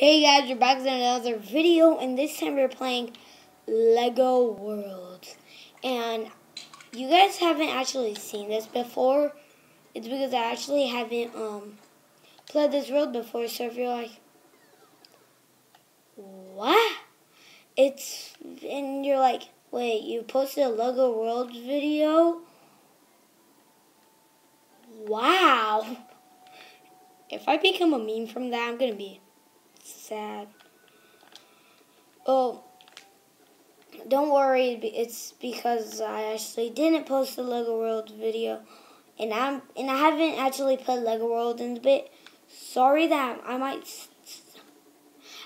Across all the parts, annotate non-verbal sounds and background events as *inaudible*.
Hey guys, we're back with another video, and this time we're playing Lego Worlds. And you guys haven't actually seen this before. It's because I actually haven't um played this world before, so if you're like, what? It's, and you're like, wait, you posted a Lego Worlds video? Wow. *laughs* If I become a meme from that, I'm going to be sad. Oh, don't worry. It's because I actually didn't post the Lego World video, and I'm and I haven't actually put Lego World in a bit. Sorry that I might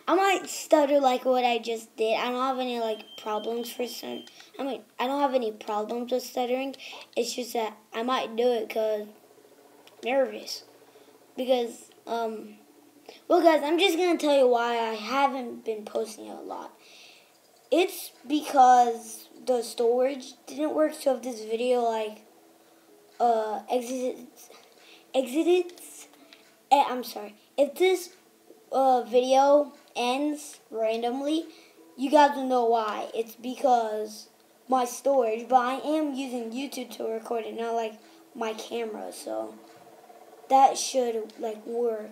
I might stutter like what I just did. I don't have any like problems for some. I mean, I don't have any problems with stuttering. It's just that I might do it because nervous because um well, guys, I'm just going to tell you why I haven't been posting a lot. It's because the storage didn't work, so if this video, like, uh, exits, exits, eh, I'm sorry, if this, uh, video ends randomly, you guys will know why. It's because my storage, but I am using YouTube to record it, not, like, my camera, so that should, like, work.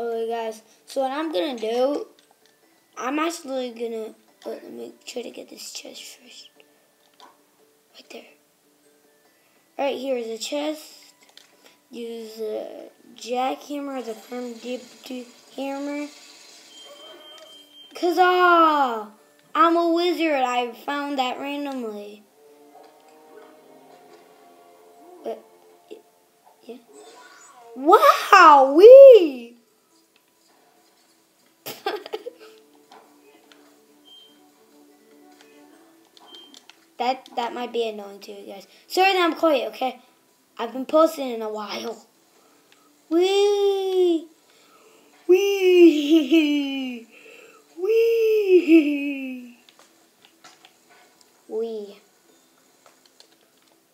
Okay, guys. So what I'm gonna do, I'm actually gonna oh, let me try to get this chest first. Right there. Right here is a chest. Use the jackhammer, the firm deep hammer. Cause ah, I'm a wizard. I found that randomly. But yeah. Wow, we. That that might be annoying to you guys. Sorry that I'm quiet, okay? I've been posting in a while. Wee! Wee! Wee! Wee.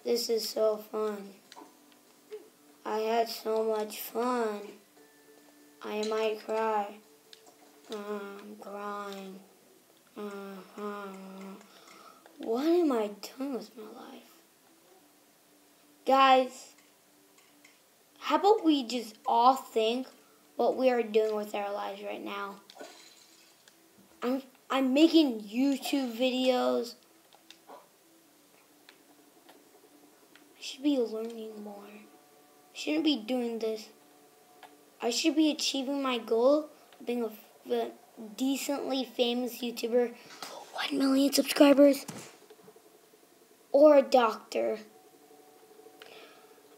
This is so fun. I had so much fun. I might cry. I'm crying. Uh -huh. What am I doing with my life? Guys, how about we just all think what we are doing with our lives right now? I'm I'm making YouTube videos. I should be learning more. I shouldn't be doing this. I should be achieving my goal of being a the decently famous YouTuber, 1 million subscribers, or a doctor.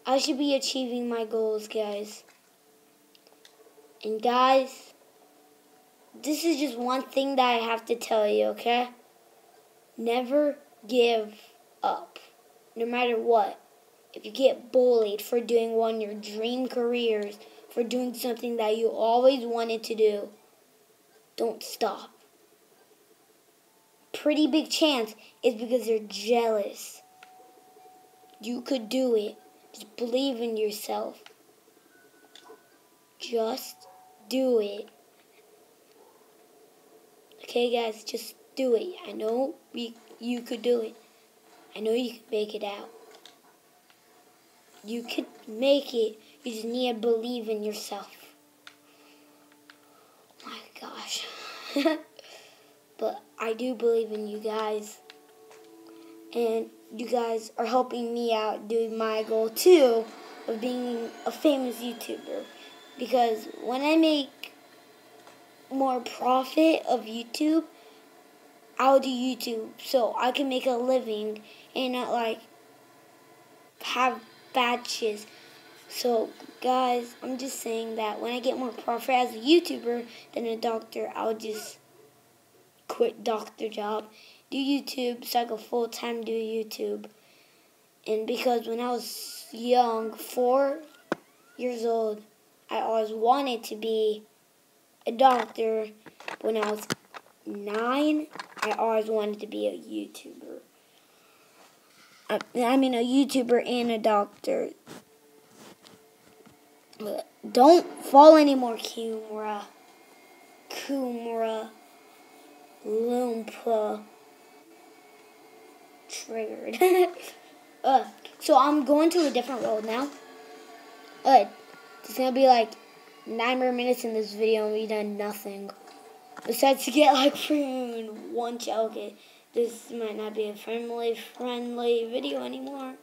I should be achieving my goals, guys. And guys, this is just one thing that I have to tell you, okay? Never give up, no matter what. If you get bullied for doing one of your dream careers, for doing something that you always wanted to do, don't stop. Pretty big chance is because they're jealous. You could do it. Just believe in yourself. Just do it. Okay, guys, just do it. I know we, you could do it. I know you can make it out. You could make it. You just need to believe in yourself. My gosh. *laughs* but I do believe in you guys. And you guys are helping me out doing my goal too of being a famous YouTuber. Because when I make more profit of YouTube, I'll do YouTube so I can make a living and not like have batches so, guys, I'm just saying that when I get more profit as a YouTuber than a doctor, I'll just quit doctor job, do YouTube, so I can full time do YouTube. And because when I was young, four years old, I always wanted to be a doctor. When I was nine, I always wanted to be a YouTuber. I, I mean, a YouTuber and a doctor. Don't fall anymore, Kumra. Kumra. Loompa. Triggered. *laughs* uh, so I'm going to a different road now. Uh, it's gonna be like nine more minutes in this video and we done nothing. Besides to get like freaking one shell. Okay, this might not be a friendly friendly video anymore.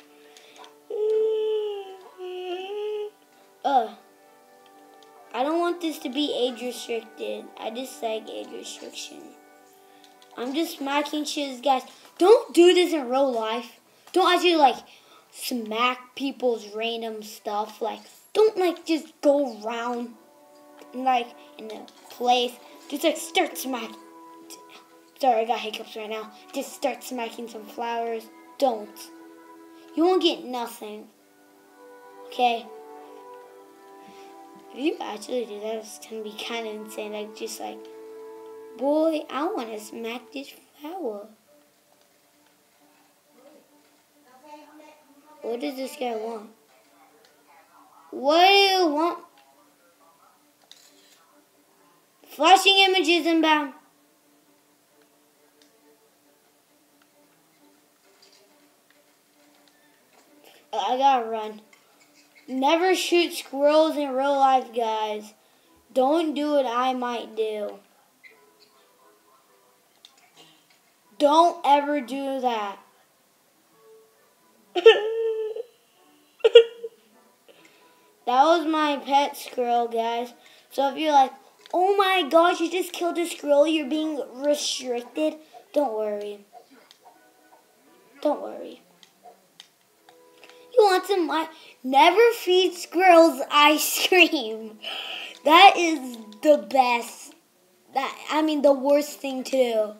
*laughs* Uh, I don't want this to be age restricted. I dislike age restriction. I'm just smacking shit, guys. Don't do this in real life. Don't actually like smack people's random stuff. Like, don't like just go around like in a place. Just like start smacking. Sorry, I got hiccups right now. Just start smacking some flowers. Don't. You won't get nothing. Okay? If you actually do that, it's gonna be kind of insane. Like, just like, boy, I want to smack this flower. What does this guy want? What do you want? Flashing images inbound. I gotta run. Never shoot squirrels in real life, guys. Don't do what I might do. Don't ever do that. That was my pet squirrel, guys. So if you're like, oh my gosh, you just killed a squirrel, you're being restricted, don't worry. Don't worry. You want some ice? Never feed squirrels ice cream. That is the best. That I mean, the worst thing to do.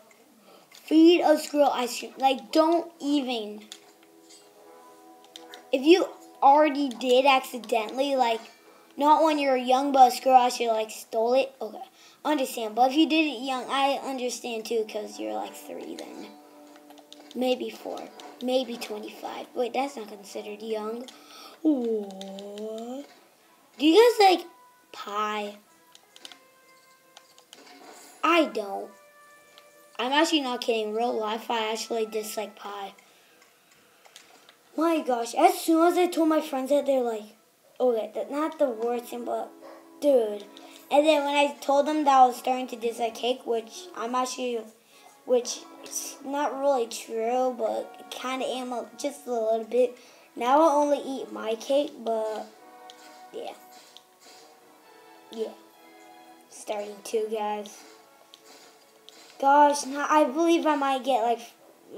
Feed a squirrel ice cream. Like, don't even. If you already did accidentally, like, not when you're young, but a squirrel actually, like, stole it. Okay, understand. But if you did it young, I understand, too, because you're, like, three then. Maybe four. Maybe 25. Wait, that's not considered young. Do you guys like pie? I don't. I'm actually not kidding. Real life, I actually dislike pie. My gosh, as soon as I told my friends that, they're like, okay, that's not the worst thing, but dude. And then when I told them that I was starting to dislike cake, which I'm actually, which it's not really true, but kind of am just a little bit. Now I only eat my cake, but yeah. Yeah. Starting to, guys. Gosh, now I believe I might get like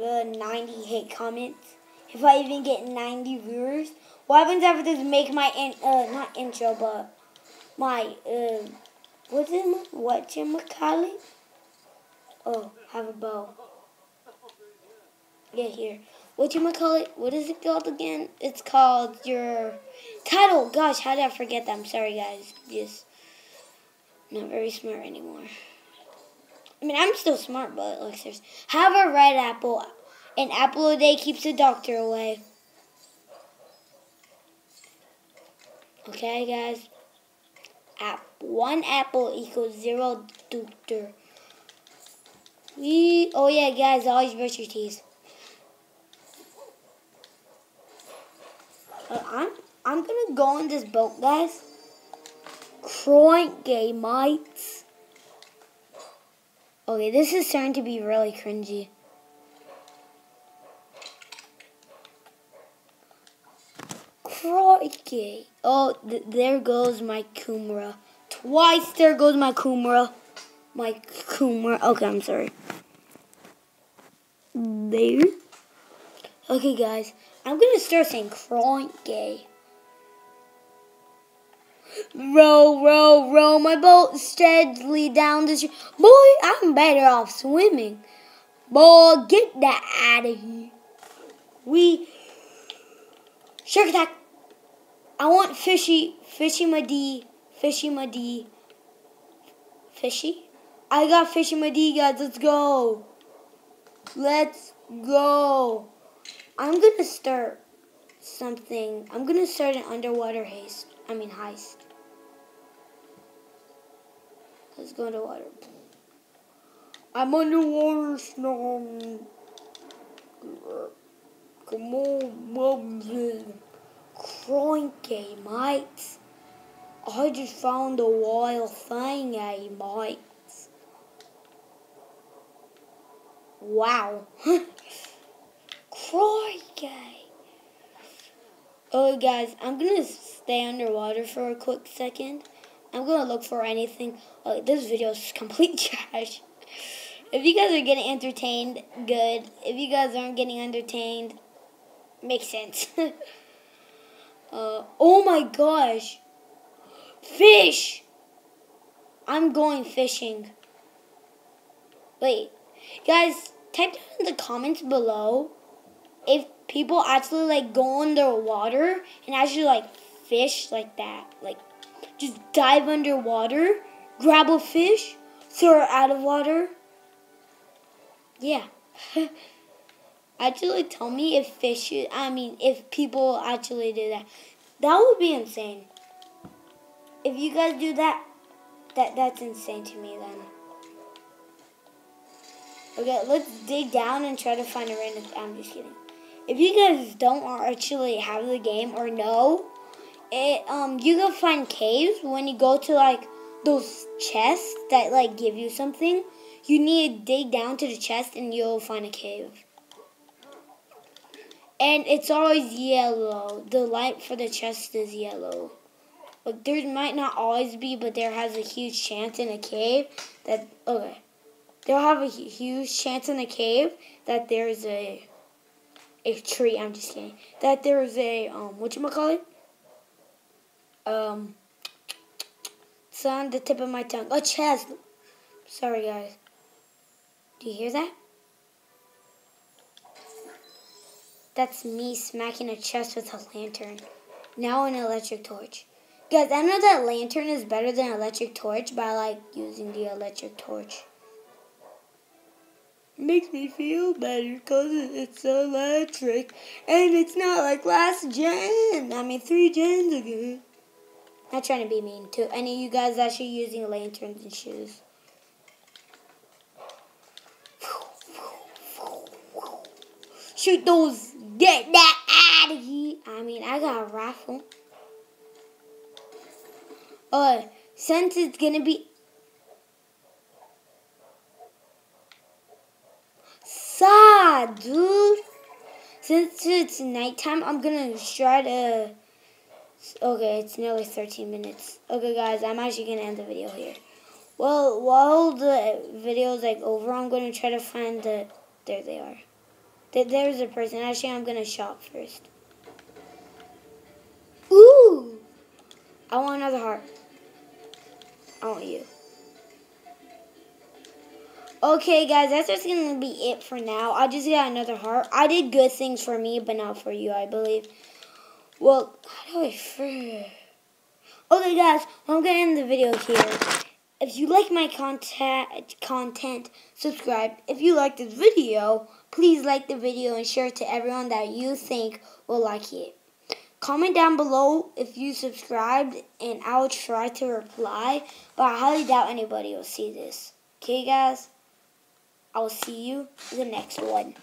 uh, 90 hate comments if I even get 90 viewers. What happens after this make my, in, uh, not intro, but my, uh, what's it, what call it? Oh, have a bow. Yeah, here. What you call it? What is it called again? It's called your title. Gosh, how did I forget that? I'm sorry, guys. Just not very smart anymore. I mean, I'm still smart, but like, seriously. Have a red apple an apple a day keeps the doctor away. Okay, guys. App one apple equals zero doctor. We oh yeah, guys, always brush your teeth. Uh, I'm I'm gonna go on this boat, guys. Croink gay mites. Okay, this is starting to be really cringy. Crikey. Oh, th there goes my Kumra. Twice there goes my Kumra. My Kumra. Okay, I'm sorry. There. Okay, guys. I'm going to start saying Crikey. Row, row, row my boat steadily down the stream. Boy, I'm better off swimming. Boy, get that out of here. We Shark attack. I want fishy, fishy my D, fishy my D, fishy. I got fishy my D, guys. Let's go. Let's go. I'm gonna start something. I'm gonna start an underwater haste. I mean heist. Let's go into water. I'm underwater, Snom. Come on. Cranky, mates. I just found a wild thing, eh, mates? Wow. *laughs* Crikey. Oh, guys, I'm going to stay underwater for a quick second. I'm going to look for anything. Oh, this video is complete *laughs* trash. If you guys are getting entertained, good. If you guys aren't getting entertained, makes sense. *laughs* uh, oh my gosh. Fish! I'm going fishing. Wait. Guys, type down in the comments below if people actually like go underwater and actually like fish like that. Like just dive underwater, grab a fish, throw it out of water. Yeah. *laughs* actually tell me if fish I mean if people actually do that. That would be insane. If you guys do that, that that's insane to me then. Okay, let's dig down and try to find a random I'm just kidding if you guys don't actually have the game or know, it um you can find caves when you go to like those chests that like give you something. You need to dig down to the chest and you'll find a cave. And it's always yellow. The light for the chest is yellow. Like there might not always be, but there has a huge chance in a cave that okay. They'll have a huge chance in a cave that there's a a tree. I'm just kidding. That there is a um, what you call it? Um, it's on the tip of my tongue. A chest. Sorry, guys. Do you hear that? That's me smacking a chest with a lantern. Now an electric torch. Guys, I know that lantern is better than electric torch, but I like using the electric torch makes me feel better because it's electric and it's not like last gen. I mean, three gens ago. Not trying to be mean to any of you guys actually using lanterns and shoes. Shoot those, get that out of here. I mean, I got a rifle. Uh, since it's gonna be sad, dude. Since it's nighttime, I'm gonna try to. Okay, it's nearly 13 minutes. Okay, guys, I'm actually gonna end the video here. Well, while the video is like over, I'm gonna try to find the. There they are. There's a person. Actually, I'm gonna shop first. Ooh! I want another heart. I want you. Okay, guys, that's just going to be it for now. I just got another heart. I did good things for me, but not for you, I believe. Well, how do I... Okay, guys, I'm to end the video here. If you like my content, content, subscribe. If you like this video, please like the video and share it to everyone that you think will like it. Comment down below if you subscribed, and I will try to reply, but I highly doubt anybody will see this. Okay, guys? I'll see you in the next one.